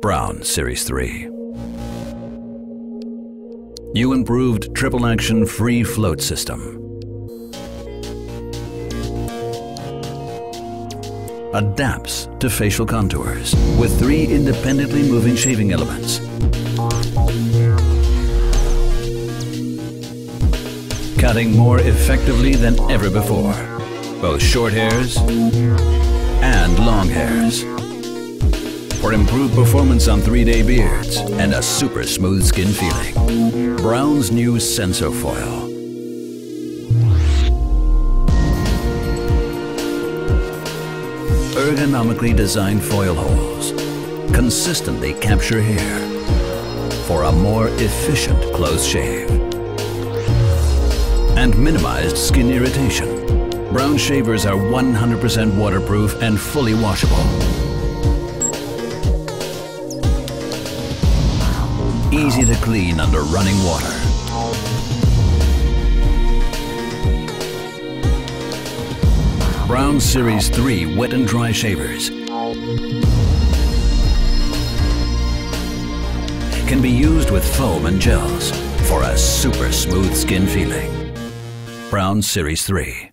Braun Series 3. You improved triple action free float system. Adapts to facial contours with three independently moving shaving elements. Cutting more effectively than ever before. Both short hairs and long hairs for improved performance on three-day beards and a super smooth skin feeling. Braun's new Sensofoil. Ergonomically designed foil holes consistently capture hair for a more efficient close shave and minimized skin irritation. Braun shavers are 100% waterproof and fully washable. Easy to clean under running water. Braun Series 3 Wet and Dry Shavers can be used with foam and gels for a super smooth skin feeling. Braun Series 3.